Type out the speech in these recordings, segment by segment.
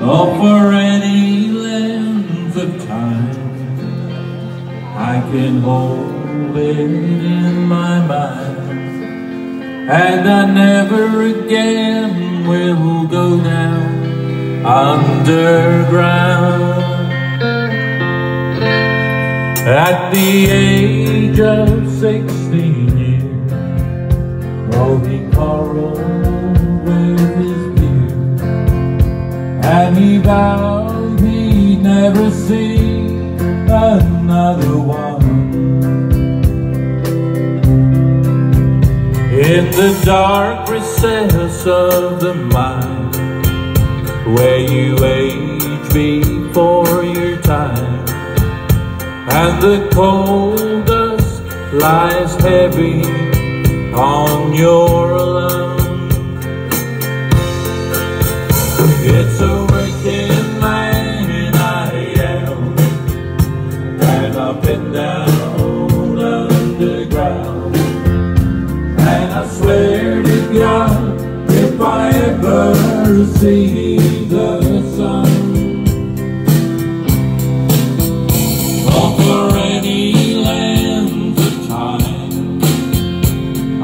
Oh, for any length of time. I can hold it in my mind. And I never again will go down underground. At the age of sixteen years Oh, he And he vowed he'd never see another one. In the dark recess of the mind Where you age before your time And the cold dust lies heavy on your lungs. It's a see the sun for any time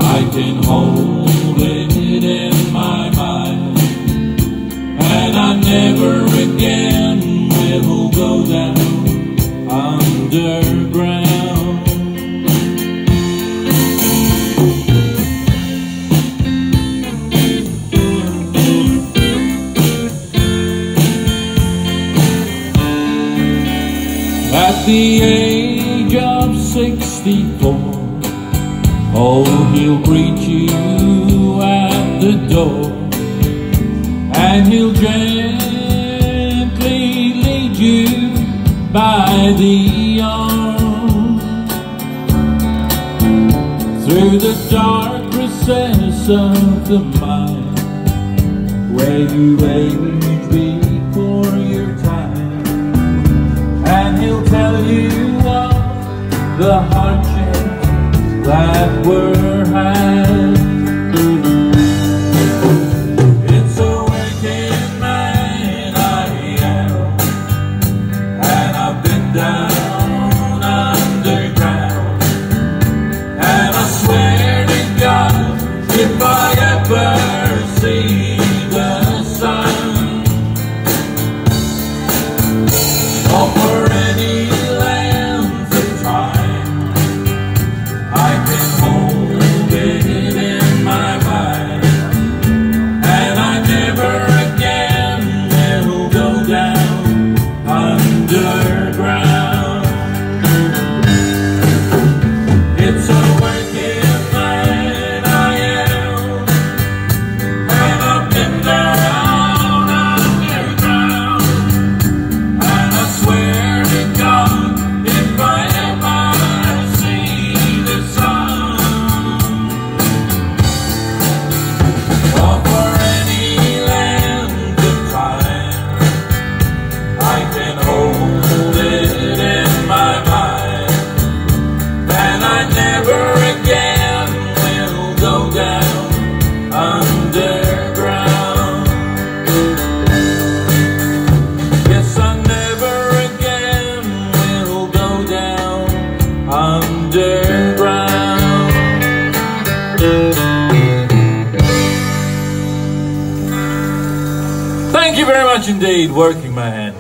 I can hold At the age of 64 Oh, he'll greet you at the door And he'll gently lead you by the arm. Through the dark recess of the mind Where you age hardships that were underground. It's a Thank you very much indeed, Working Man.